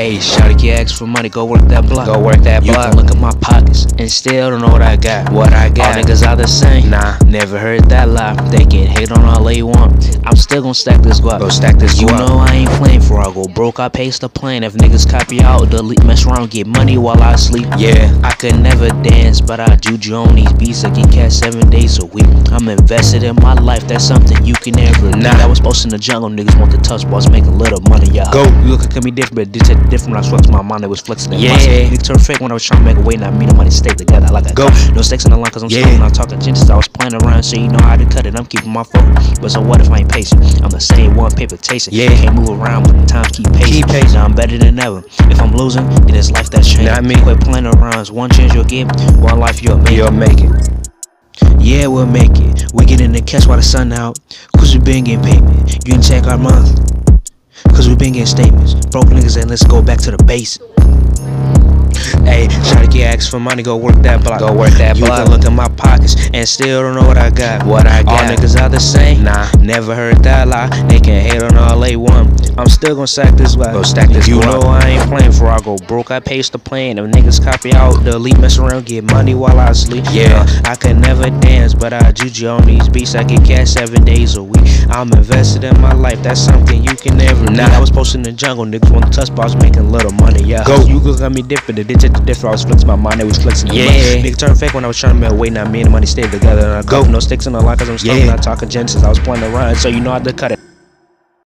Hey, shawty, you ask for money, go work that block. Go work that block. You can look at my and still don't know what I got. What I got. All niggas are the same. Nah. Never heard that lie. They can hate on all they want. I'm still gonna stack this guap. Go stack this guap. You guap. know I ain't playing for I go broke. I pace the plan. If niggas copy out, delete, mess around, get money while I sleep. Yeah. I could never dance, but I juju on these beats. I can catch seven days a week. I'm invested in my life. That's something you can never Nah. I was posted in the jungle. Niggas want the touch balls, making little money. Yeah. Go. You look at me different, but this hit different. When I flexed my mind, it was flexing. in Yeah. Niggas turn fake when I was trying to make a way. Now me money together like a Go. No sex in the line, cause I'm Yeah. not talking Genesis. I was playing around, so you know how to cut it. I'm keeping my focus. But so what if I ain't patient? I'm the same one paper chasing. Yeah. Can't move around when the times keep pacing. Keep pacing. Now I'm better than ever. If I'm losing, then it's life that's changing. Not me. Quit playing around. It's one chance you'll get, one life you'll make. You'll make it. Yeah, we'll make it. We get in the catch while the sun out. Cause we been getting payment. You can check our month. Cause we been getting statements. Broke niggas and let's go back to the base. Hey, try to get asked for money, go work that block. Go work that you block. can look in my pockets and still don't know what I got. What I got. All niggas are the same. Nah. Never heard that lie. They can hate on all they want. I'm still gonna stack this way. Go stack this You guap. know I ain't playing for I go broke. I pace the plan. If niggas copy out, the delete, mess around, get money while I sleep. Yeah. Uh, I could never dance, but I juju on these beats. I get cash seven days a week. I'm invested in my life. That's something you can never Nah. Nah. I was posted in the jungle. Niggas want the touch balls, making little money. Yeah. Go. You look at me different. It did the different. I was flexing my mind. It was flexing. Yeah. Nigga turned fake when I was trying to make a way. Now me and the money stayed together. And I Go. go. No sticks in the line cause I'm stuck. Yeah. Not talking Genesis. I was playing around, so you know how to cut it.